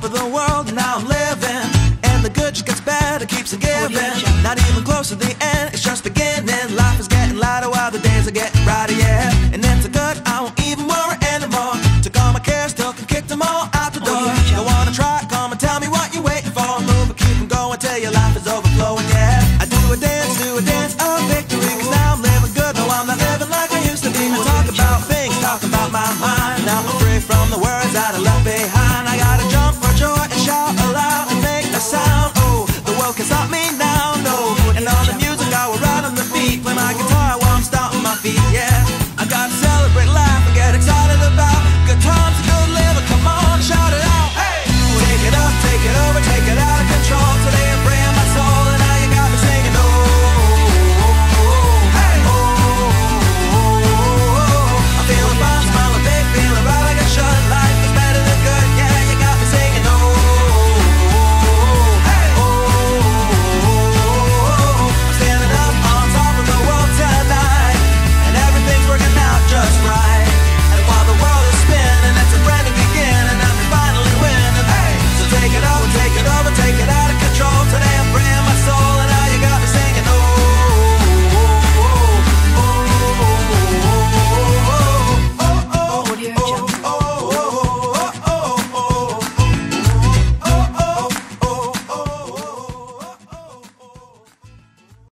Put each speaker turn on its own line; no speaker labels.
top of the world, now I'm living. And the good just gets better, keeps oh, a giving. Not even close to the end, it's just beginning. Life is getting lighter while the days are getting brighter, yeah.